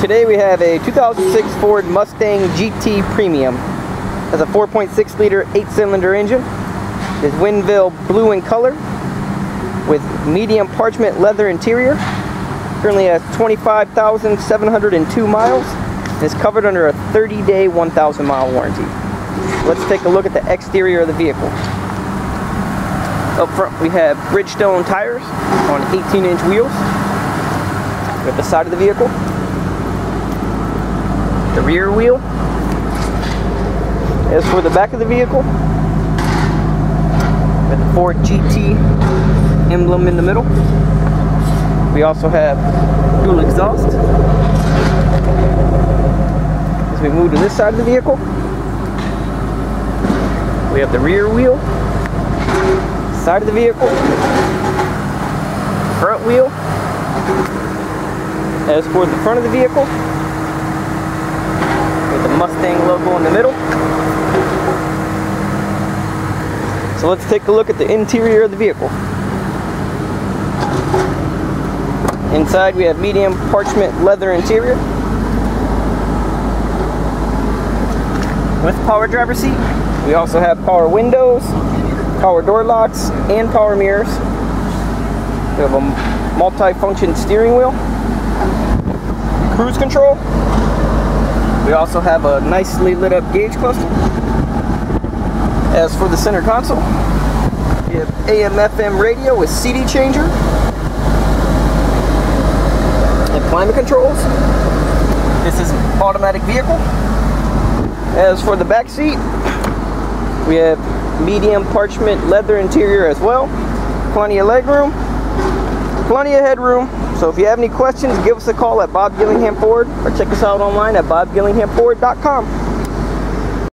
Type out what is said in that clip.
Today we have a 2006 Ford Mustang GT Premium. Has a 4.6 liter 8 cylinder engine. Is Windveil blue in color with medium parchment leather interior. Currently has 25,702 miles and is covered under a 30 day 1,000 mile warranty. Let's take a look at the exterior of the vehicle. Up front we have Bridgestone tires on 18 inch wheels. We have the side of the vehicle. The rear wheel. As for the back of the vehicle, with the Ford GT emblem in the middle. We also have dual exhaust. As we move to this side of the vehicle, we have the rear wheel, side of the vehicle, front wheel. As for the front of the vehicle, with the Mustang logo in the middle. So let's take a look at the interior of the vehicle. Inside we have medium parchment leather interior. With power driver seat. We also have power windows, power door locks, and power mirrors. We have a multi-function steering wheel. Cruise control. We also have a nicely lit up gauge cluster. As for the center console, we have AM FM radio with CD changer and climate controls. This is automatic vehicle. As for the back seat, we have medium parchment leather interior as well. Plenty of leg room, plenty of headroom. So if you have any questions, give us a call at Bob Gillingham Ford or check us out online at bobgillinghamford.com.